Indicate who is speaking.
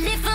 Speaker 1: Live for